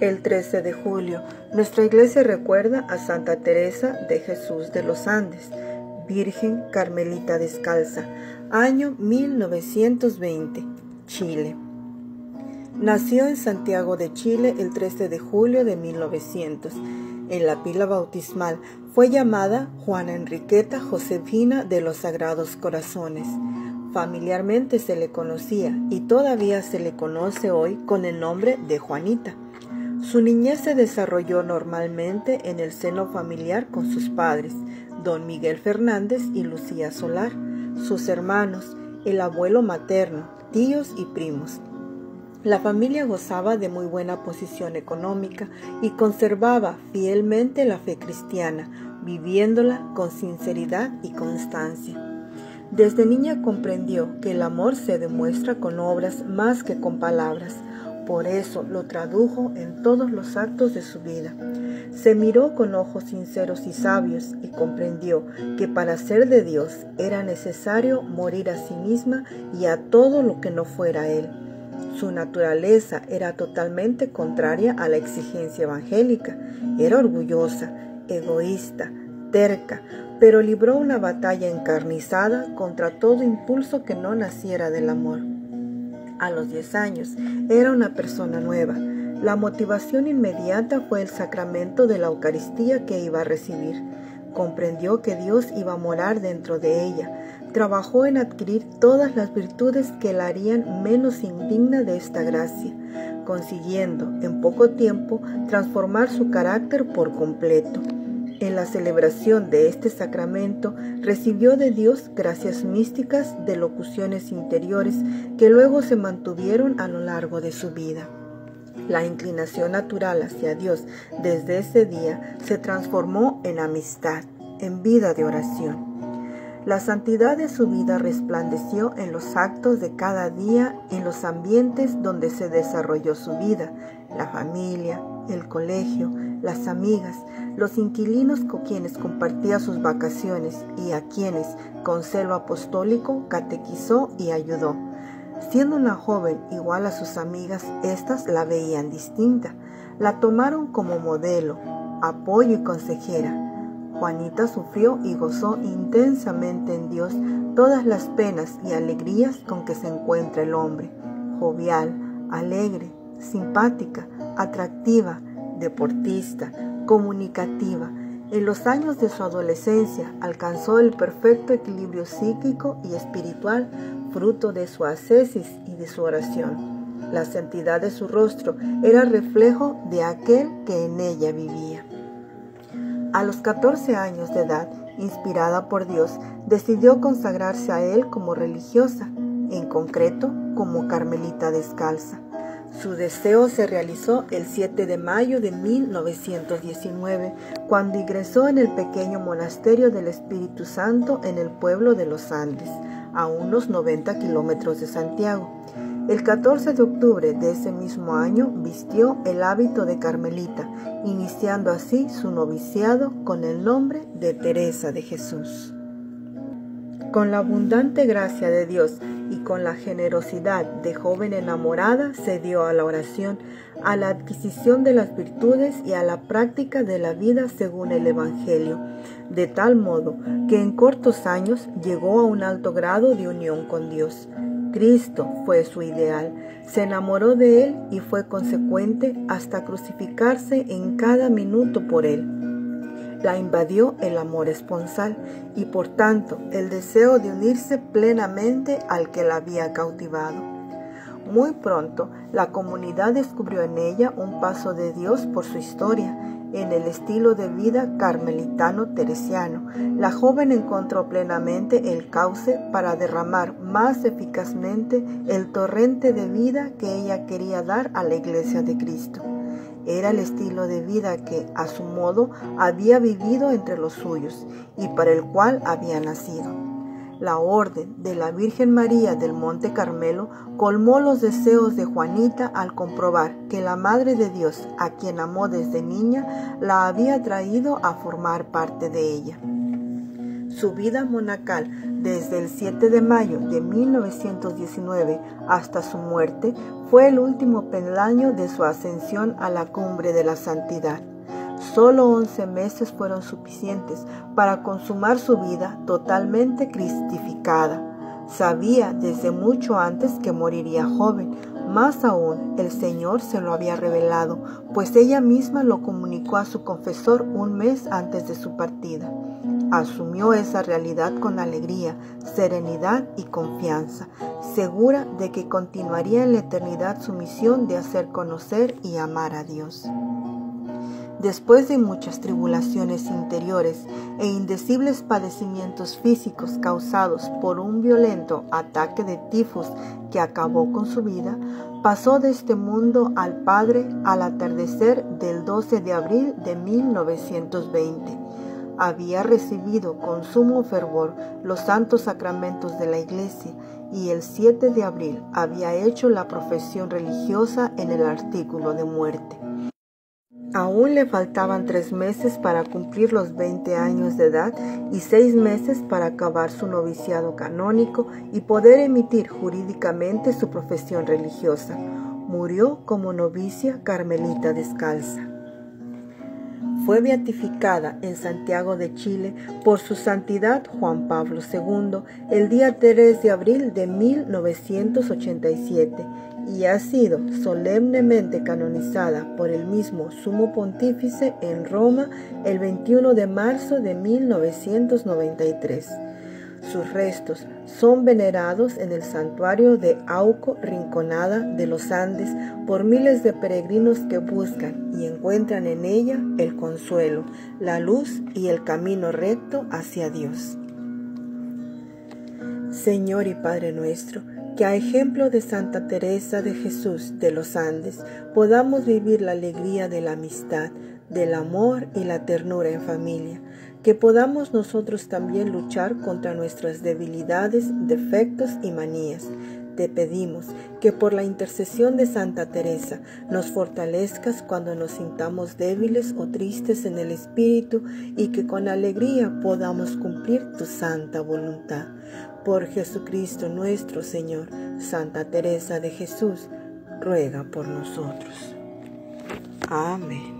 El 13 de julio, nuestra iglesia recuerda a Santa Teresa de Jesús de los Andes, Virgen Carmelita Descalza, año 1920, Chile. Nació en Santiago de Chile el 13 de julio de 1900. En la pila bautismal fue llamada Juana Enriqueta Josefina de los Sagrados Corazones. Familiarmente se le conocía y todavía se le conoce hoy con el nombre de Juanita. Su niñez se desarrolló normalmente en el seno familiar con sus padres, don Miguel Fernández y Lucía Solar, sus hermanos, el abuelo materno, tíos y primos. La familia gozaba de muy buena posición económica y conservaba fielmente la fe cristiana, viviéndola con sinceridad y constancia. Desde niña comprendió que el amor se demuestra con obras más que con palabras, por eso lo tradujo en todos los actos de su vida. Se miró con ojos sinceros y sabios y comprendió que para ser de Dios era necesario morir a sí misma y a todo lo que no fuera Él. Su naturaleza era totalmente contraria a la exigencia evangélica. Era orgullosa, egoísta, terca, pero libró una batalla encarnizada contra todo impulso que no naciera del amor a los 10 años. Era una persona nueva. La motivación inmediata fue el sacramento de la Eucaristía que iba a recibir. Comprendió que Dios iba a morar dentro de ella. Trabajó en adquirir todas las virtudes que la harían menos indigna de esta gracia, consiguiendo en poco tiempo transformar su carácter por completo. En la celebración de este sacramento recibió de Dios gracias místicas de locuciones interiores que luego se mantuvieron a lo largo de su vida. La inclinación natural hacia Dios desde ese día se transformó en amistad, en vida de oración. La santidad de su vida resplandeció en los actos de cada día, en los ambientes donde se desarrolló su vida, la familia, el colegio, las amigas, los inquilinos con quienes compartía sus vacaciones y a quienes, con celo apostólico, catequizó y ayudó. Siendo una joven igual a sus amigas, éstas la veían distinta. La tomaron como modelo, apoyo y consejera. Juanita sufrió y gozó intensamente en Dios todas las penas y alegrías con que se encuentra el hombre, jovial, alegre, simpática, atractiva, deportista, comunicativa. En los años de su adolescencia alcanzó el perfecto equilibrio psíquico y espiritual fruto de su ascesis y de su oración. La santidad de su rostro era reflejo de aquel que en ella vivía. A los 14 años de edad, inspirada por Dios, decidió consagrarse a él como religiosa, en concreto como carmelita descalza. Su deseo se realizó el 7 de mayo de 1919, cuando ingresó en el pequeño monasterio del Espíritu Santo en el pueblo de los Andes, a unos 90 kilómetros de Santiago. El 14 de octubre de ese mismo año vistió el hábito de Carmelita, iniciando así su noviciado con el nombre de Teresa de Jesús. Con la abundante gracia de Dios y con la generosidad de joven enamorada se dio a la oración, a la adquisición de las virtudes y a la práctica de la vida según el Evangelio, de tal modo que en cortos años llegó a un alto grado de unión con Dios. Cristo fue su ideal, se enamoró de él y fue consecuente hasta crucificarse en cada minuto por él la invadió el amor esponsal y por tanto el deseo de unirse plenamente al que la había cautivado. Muy pronto la comunidad descubrió en ella un paso de Dios por su historia, en el estilo de vida carmelitano teresiano. La joven encontró plenamente el cauce para derramar más eficazmente el torrente de vida que ella quería dar a la iglesia de Cristo. Era el estilo de vida que, a su modo, había vivido entre los suyos y para el cual había nacido. La orden de la Virgen María del Monte Carmelo colmó los deseos de Juanita al comprobar que la Madre de Dios, a quien amó desde niña, la había traído a formar parte de ella. Su vida monacal desde el 7 de mayo de 1919 hasta su muerte fue el último peldaño de su ascensión a la cumbre de la santidad. Solo 11 meses fueron suficientes para consumar su vida totalmente cristificada. Sabía desde mucho antes que moriría joven, más aún, el Señor se lo había revelado, pues ella misma lo comunicó a su confesor un mes antes de su partida. Asumió esa realidad con alegría, serenidad y confianza, segura de que continuaría en la eternidad su misión de hacer conocer y amar a Dios. Después de muchas tribulaciones interiores e indecibles padecimientos físicos causados por un violento ataque de tifus que acabó con su vida, pasó de este mundo al Padre al atardecer del 12 de abril de 1920. Había recibido con sumo fervor los santos sacramentos de la Iglesia y el 7 de abril había hecho la profesión religiosa en el artículo de muerte. Aún le faltaban tres meses para cumplir los 20 años de edad y seis meses para acabar su noviciado canónico y poder emitir jurídicamente su profesión religiosa. Murió como novicia carmelita descalza. Fue beatificada en Santiago de Chile por su santidad Juan Pablo II el día 3 de abril de 1987 y ha sido solemnemente canonizada por el mismo sumo pontífice en Roma el 21 de marzo de 1993. Sus restos son venerados en el santuario de Auco Rinconada de los Andes por miles de peregrinos que buscan y encuentran en ella el consuelo, la luz y el camino recto hacia Dios. Señor y Padre nuestro, que a ejemplo de Santa Teresa de Jesús de los Andes podamos vivir la alegría de la amistad, del amor y la ternura en familia, que podamos nosotros también luchar contra nuestras debilidades, defectos y manías. Te pedimos que por la intercesión de Santa Teresa nos fortalezcas cuando nos sintamos débiles o tristes en el espíritu y que con alegría podamos cumplir tu santa voluntad por Jesucristo nuestro Señor, Santa Teresa de Jesús, ruega por nosotros. Amén.